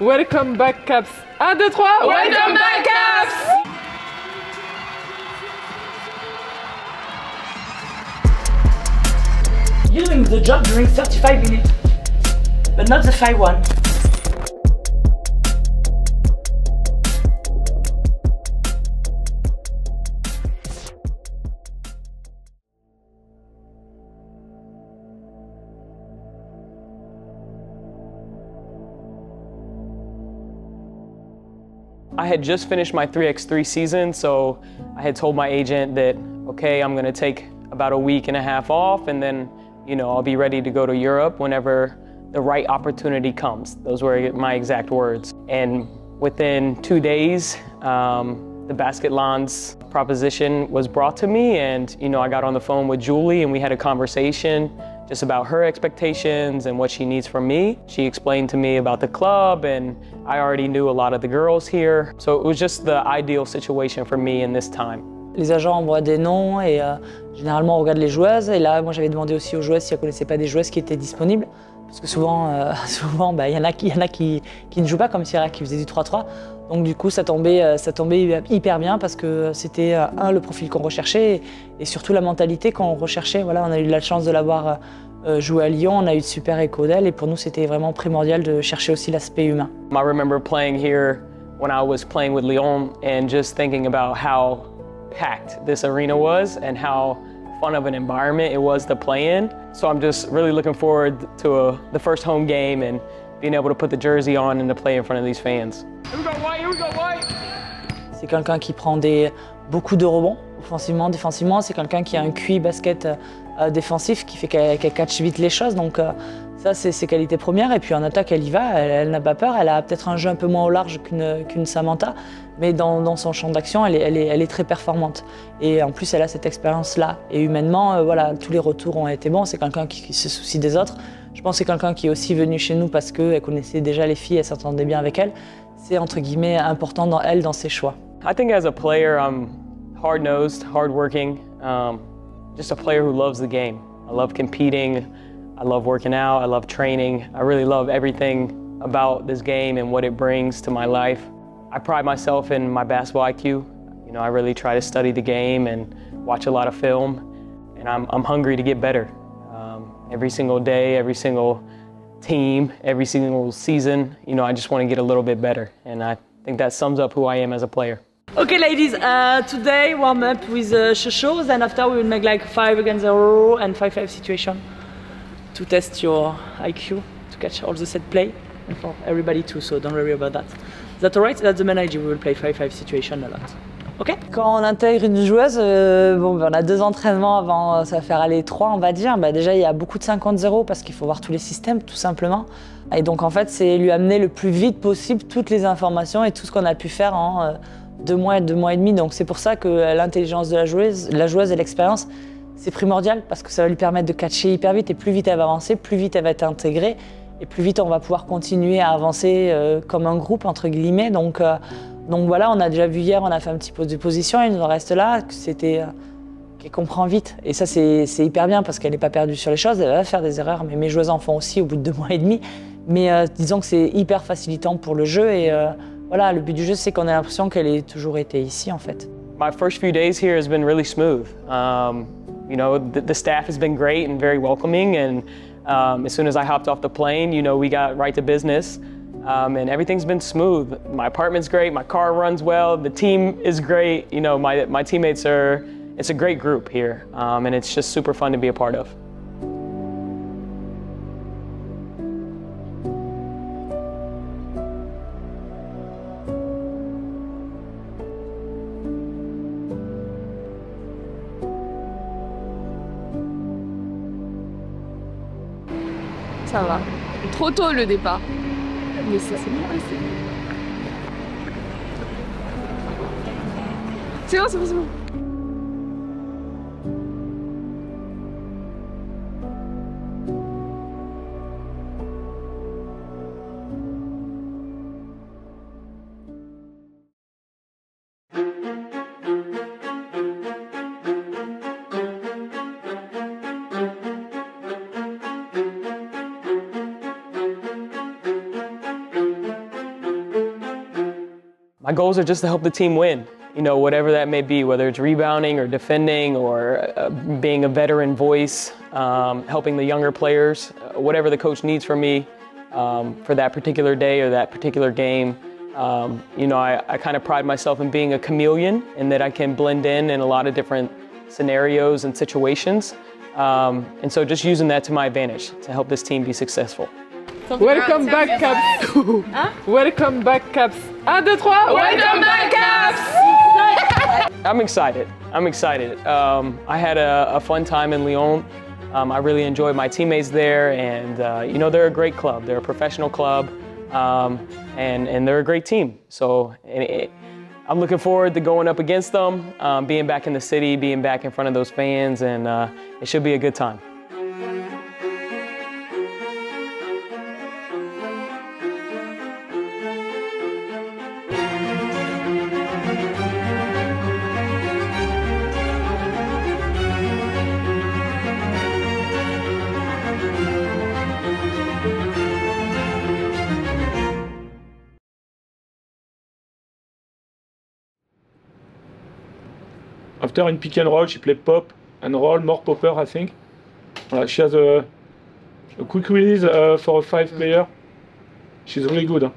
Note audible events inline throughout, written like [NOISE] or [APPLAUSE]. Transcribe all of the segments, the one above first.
Welcome back Caps. 1, 2, 3 Welcome back Caps. You're doing the job during 35 minutes, but not the 5-1. I had just finished my 3x3 season, so I had told my agent that, okay, I'm gonna take about a week and a half off and then, you know, I'll be ready to go to Europe whenever the right opportunity comes. Those were my exact words. And within two days, um, the Basket Landes proposition was brought to me and, you know, I got on the phone with Julie and we had a conversation just about her expectations and what she needs from me. She explained to me about the club and I already knew a lot of the girls here. So it was just the ideal situation for me in this time. Les agents envoient des noms et euh, généralement on regarde les joueuses. Et là, moi j'avais demandé aussi aux joueuses si elles connaissaient pas des joueuses qui étaient disponibles. Parce que souvent, euh, [LAUGHS] souvent, bah, il y en a, qui, ne jouent pas comme Sierra qui faisait du 3-3. Donc du coup, ça tombait, euh, ça tombait hyper bien parce que c'était euh, un le profil qu'on recherchait et surtout la mentalité qu'on recherchait. Voilà, on a eu la chance de l'avoir joué à Lyon, on a eu de super écho d'elle et pour nous, c'était vraiment primordial de chercher aussi l'aspect humain. I remember playing here when I was playing with Lyon and just thinking about how packed this arena was and how fun of an environment it was to play in. So I'm just really looking forward to a, the first home game and being able to put the jersey on and to play in front of these fans. Here we go, White, here we go, White C'est quelqu'un qui prend des, beaucoup de rebonds, offensivement, défensivement. C'est quelqu'un qui a un QI basket euh, défensif qui fait qu'elle qu catch vite les choses. Donc euh, ça, c'est ses qualités premières. Et puis en attaque, elle y va, elle, n'a pas peur. Elle a peut-être un jeu un peu moins au large qu'une qu Samantha, mais dans, son champ d'action, elle, est très performante. Et en plus, elle a cette expérience-là. Et humainement, euh, voilà, tous les retours ont été bons. C'est quelqu'un qui, qui, se soucie des autres. Je pense que c'est quelqu'un qui est aussi venu chez nous parce qu'elle connaissait déjà les filles, elle s'entendait bien avec elles. C'est entre guillemets important dans elle, dans ses choix. I think as a player, I'm hard-nosed, hard-working, um, just a player who loves the game. I love competing, I love working out, I love training. I really love everything about this game and what it brings to my life. I pride myself in my basketball IQ. You know, I really try to study the game and watch a lot of film, and I'm, I'm hungry to get better. Um, every single day, every single team, every single season, you know, I just want to get a little bit better, and I think that sums up who I am as a player. Okay, ladies, uh, today warm up with uh, shows, and after we will make like five against zero and five five situation to test your IQ to catch all the set play and for everybody too. So don't worry about that. Is that alright? That's the main idea. We will play five five situation a Quand on intègre une joueuse, euh, bon, ben, on a deux entraînements avant, euh, ça va faire aller trois, on va dire. Ben, déjà, il y a beaucoup de 50-0 parce qu'il faut voir tous les systèmes, tout simplement. Et donc, en fait, c'est lui amener le plus vite possible toutes les informations et tout ce qu'on a pu faire en euh, deux mois deux mois et demi. Donc, c'est pour ça que l'intelligence de la joueuse, la joueuse et l'expérience, c'est primordial parce que ça va lui permettre de catcher hyper vite et plus vite elle va avancer, plus vite elle va être intégrée et plus vite on va pouvoir continuer à avancer euh, comme un groupe entre guillemets. Donc, euh, donc voilà, on a déjà vu hier, on a fait un petit pause de position, il nous en reste là, c'était euh, qu'elle comprend vite. Et ça c'est hyper bien parce qu'elle n'est pas perdue sur les choses, elle va faire des erreurs, mais mes joueuses en font aussi au bout de deux [LAUGHS] mois et demi. Mais disons que c'est hyper facilitant pour le jeu et voilà, le but du jeu c'est qu'on a l'impression qu'elle ait toujours été ici en fait. My first few days here has been smooth. Um, you know, the, the staff has been great and very welcoming and Um, as soon as I hopped off the plane, you know, we got right to business. Um, and everything's been smooth. My apartment's great, my car runs well, the team is great. You know, my, my teammates are, it's a great group here, um, and it's just super fun to be a part of. Ça va. Trop tôt le départ. Mais ça s'est bien passé. C'est bon, c'est bon, c'est bon. My goals are just to help the team win. You know, whatever that may be, whether it's rebounding or defending or uh, being a veteran voice, um, helping the younger players, uh, whatever the coach needs from me um, for that particular day or that particular game. Um, you know, I, I kind of pride myself in being a chameleon and that I can blend in in a lot of different scenarios and situations. Um, and so just using that to my advantage to help this team be successful. Welcome back, Caps. Welcome back, Caps. 1, 2, 3. Welcome back, Caps. I'm excited. I'm excited. Um, I had a, a, fun time in Lyon. Um, I really enjoyed my teammates there, and uh, you know they're a great club. They're a professional club, um, and and they're a great team. So it, I'm looking forward to going up against them, um, being back in the city, being back in front of those fans, and uh, it should be a good time. After in pick and roll, she played pop and roll, more popper, I think. Uh, she has a, a quick release uh, for a five player. She's really good. Huh?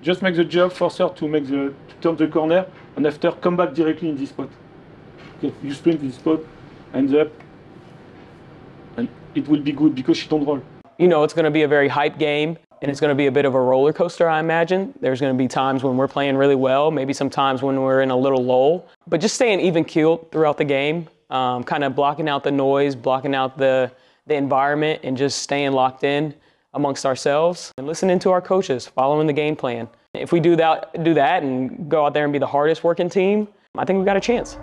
Just make the job, force her to make the to turn the corner, and after come back directly in this spot. Okay, you sprint this spot, hands up, and it will be good because she don't roll. You know, it's going to be a very hype game and it's going to be a bit of a roller coaster, I imagine. There's going to be times when we're playing really well, maybe some times when we're in a little lull, but just staying even keeled throughout the game, um, kind of blocking out the noise, blocking out the, the environment, and just staying locked in amongst ourselves and listening to our coaches, following the game plan. If we do that, do that and go out there and be the hardest working team, I think we've got a chance.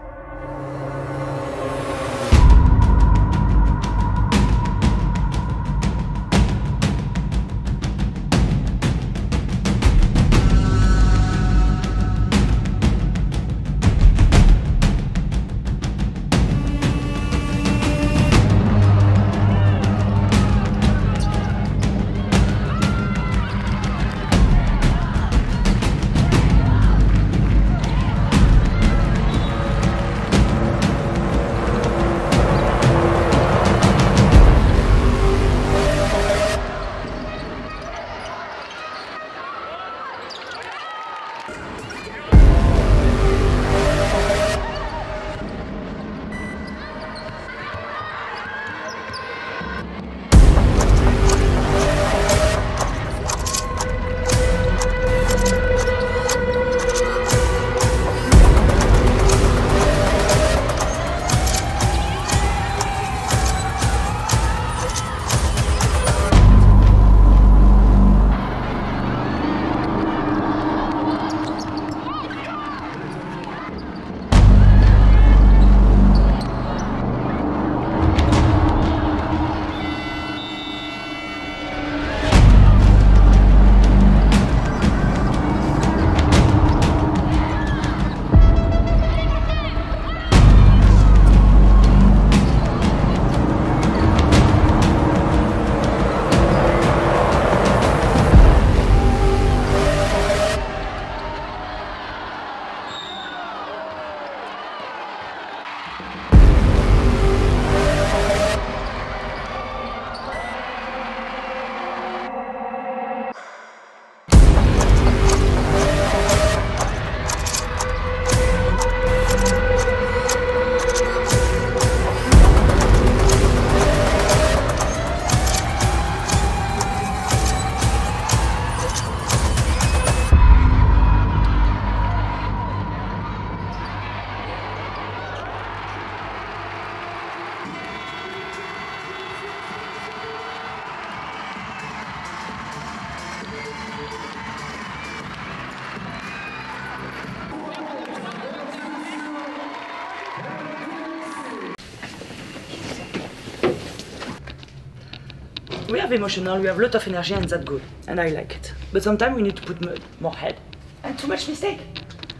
We have emotional, we have a lot of energy and that's good. And I like it. But sometimes we need to put more head. And too much mistake.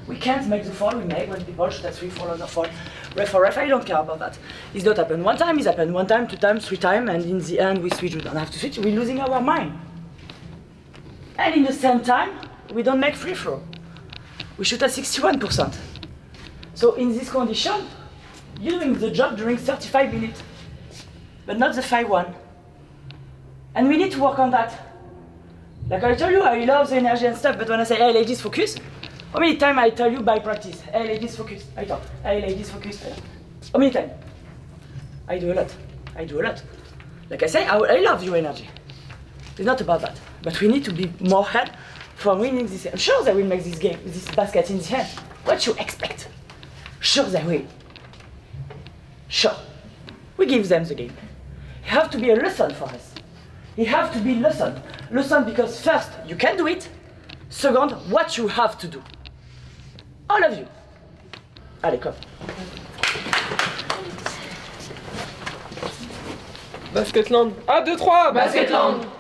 We can't make the fall we make when people shoot at three, on the fall. Ref or ref, I don't care about that. It's not happened one time, it's happened one time, two times, three times, and in the end we switch, we don't have to switch, we're losing our mind. And in the same time, we don't make free throw. we shoot at 61%. So in this condition, you're doing the job during 35 minutes, but not the 5-1. And we need to work on that. Like I tell you, I love the energy and stuff, but when I say, hey ladies, focus, how many times I tell you by practice, hey ladies, focus, I talk, hey ladies, focus. How many times? I do a lot. I do a lot. Like I say, I, I love your energy. It's not about that. But we need to be more hard for winning this. I'm sure they will make this game, this basket in the end. What you expect? Sure they will. Sure. We give them the game. It have to be a lesson for us. It have to be lesson. Lesson because first, you can do it. Second, what you have to do. All of you. Allez, come. Basketland. 1, 2, 3 Basketland